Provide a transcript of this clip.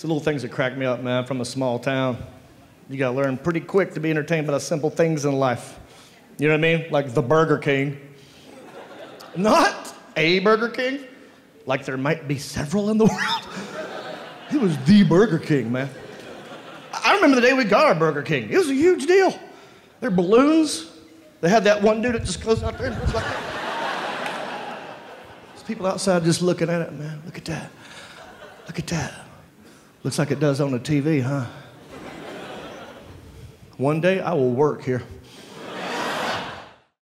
It's the little things that crack me up, man, from a small town. You gotta learn pretty quick to be entertained by the simple things in life. You know what I mean? Like the Burger King. Not a Burger King, like there might be several in the world. It was the Burger King, man. I remember the day we got our Burger King. It was a huge deal. Were balloons. They had that one dude that just goes out there and like. There's people outside just looking at it, man. Look at that. Look at that. Looks like it does on the TV, huh? One day I will work here.